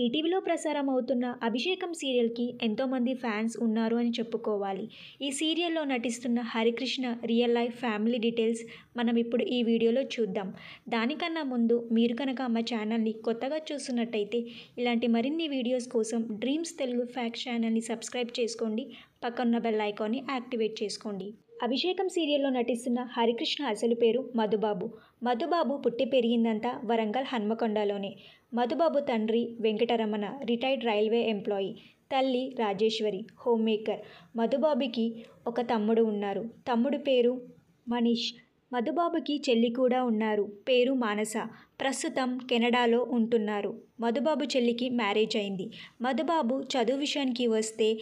ఈటీవీలో ప్రసారం అవుతున్న అభిషేకం సీరియల్కి ఎంతోమంది ఫ్యాన్స్ ఉన్నారు అని చెప్పుకోవాలి. ఈ సీరియల్లో నటిస్తున్న Harikrishna real life family details మనం ఇప్పుడు ఈ వీడియోలో చూద్దాం. దానికన్నా ముందు మీరు కనుక మా ఛానల్ని కొత్తగా చూస్తున్నట్టయితే ఇలాంటి మరిన్ని వీడియోస్ కోసం డ్రీమ్స్ తెలుగు ఫ్యాక్స్ ఛానల్ని సబ్స్క్రైబ్ చేసుకోండి. పక్కన్న బెల్ ఐకాన్ని యాక్టివేట్ చేసుకోండి. అభిషేకం సీరియల్లో నటిస్తున్న హరికృష్ణ అసలు పేరు మధుబాబు. మధుబాబు పుట్టి పెరిగిందంతా వరంగల్ హన్మకొండలోనే. మధుబాబు తండ్రి వెంకటరమణ రిటైర్డ్ రైల్వే ఎంప్లాయీ. తల్లి రాజేశ్వరి హోమ్ మేకర్. మధుబాబుకి ఒక తమ్ముడు ఉన్నారు. తమ్ముడు పేరు మనీష్. మధుబాబుకి చెల్లి కూడా ఉన్నారు. పేరు మానస. ప్రస్తుతం కెనడాలో ఉంటున్నారు. మధుబాబు చెల్లికి మ్యారేజ్ అయింది. మధుబాబు చదువు విషయానికి వస్తే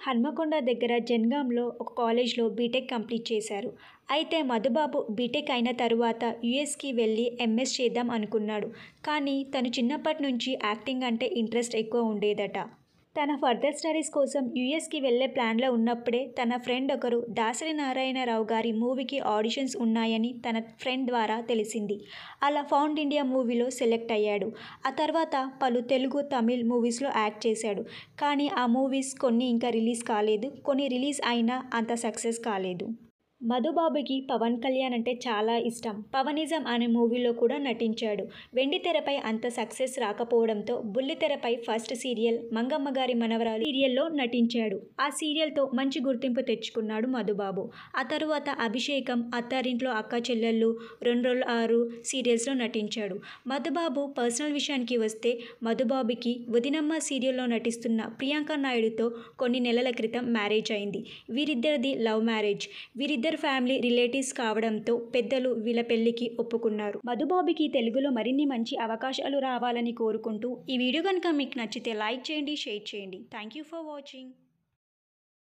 హన్మకొండ దగ్గర జన్గాంలో ఒక కాలేజ్లో బీటెక్ కంప్లీట్ చేశారు. అయితే మధుబాబు బీటెక్ అయిన తరువాత యుఎస్కి వెళ్ళి ఎంఎస్ చేద్దాం అనుకున్నాడు. కానీ తను చిన్నప్పటి నుంచి యాక్టింగ్ అంటే ఇంట్రెస్ట్ ఎక్కువ ఉండేదట. తన ఫర్దర్ స్టడీస్ కోసం యుఎస్కి వెళ్ళే ప్లాన్లో ఉన్నప్పుడే తన ఫ్రెండ్ ఒకరు దాసరి నారాయణరావు గారి మూవీకి ఆడిషన్స్ ఉన్నాయని తన ఫ్రెండ్ ద్వారా తెలిసింది. అలా ఫౌండ్ ఇండియా మూవీలో సెలెక్ట్ అయ్యాడు. ఆ తర్వాత పలు తెలుగు తమిళ్ మూవీస్లో యాక్ట్ చేశాడు. కానీ ఆ మూవీస్ కొన్ని ఇంకా రిలీజ్ కాలేదు. కొన్ని రిలీజ్ అయినా అంత సక్సెస్ కాలేదు. మధుబాబుకి పవన్ కళ్యాణ్ అంటే చాలా ఇష్టం. పవనిజం అనే మూవీలో కూడా నటించాడు. వెండి తెరపై అంత సక్సెస్ రాకపోవడంతో బుల్లి తెరపై ఫస్ట్ సీరియల్ మంగమ్మ గారి మనవరాలు సీరియల్లో నటించాడు. ఆ సీరియల్తో మంచి గుర్తింపు తెచ్చుకున్నాడు మధుబాబు. ఆ తరువాత అభిషేకం అత్తారింట్లో అక్క చెల్లెళ్ళు రెండు రోజులు ఆరు సీరియల్స్లో నటించాడు. మధుబాబు పర్సనల్ విషయానికి వస్తే మధుబాబుకి వదినమ్మ సీరియల్లో నటిస్తున్న ప్రియాంక నాయుడుతో కొన్ని నెలల క్రితం మ్యారేజ్ అయింది. వీరిద్దరిది లవ్ మ్యారేజ్. వీరిద్దరు ఇద్దరు ఫ్యామిలీ రిలేటివ్స్ కావడంతో పెద్దలు వీళ్ళ పెళ్ళికి ఒప్పుకున్నారు. మధుబాబుకి తెలుగులో మరిన్ని మంచి అవకాశాలు రావాలని కోరుకుంటూ ఈ వీడియో కనుక మీకు నచ్చితే లైక్ చేయండి షేర్ చేయండి. Thank you for watching.